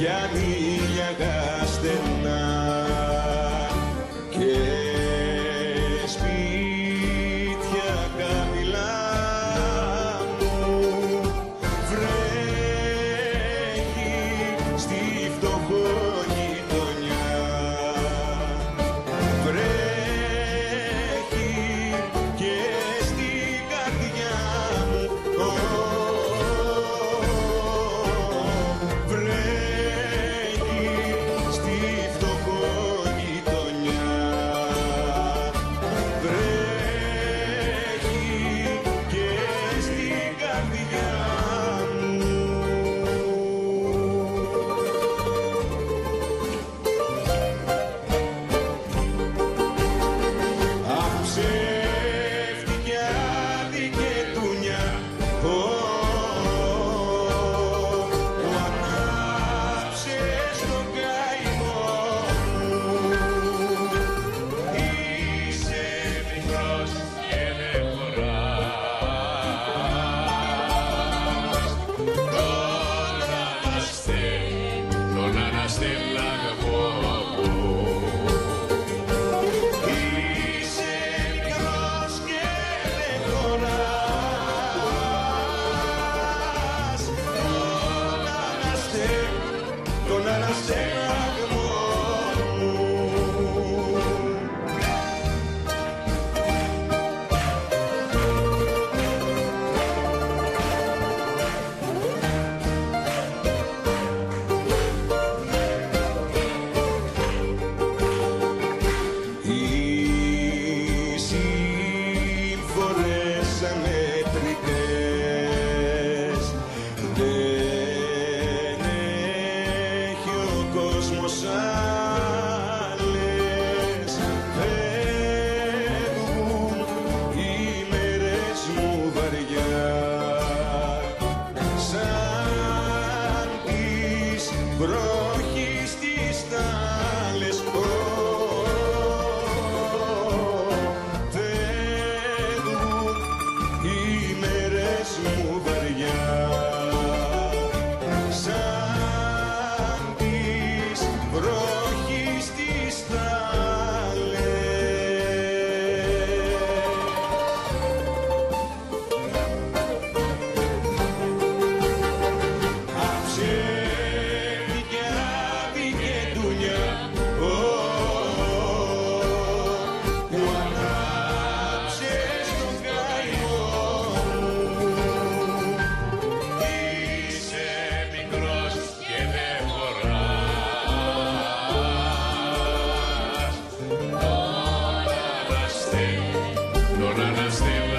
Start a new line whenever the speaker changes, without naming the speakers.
Yeah. 点燃的火。Bro. Don't understand.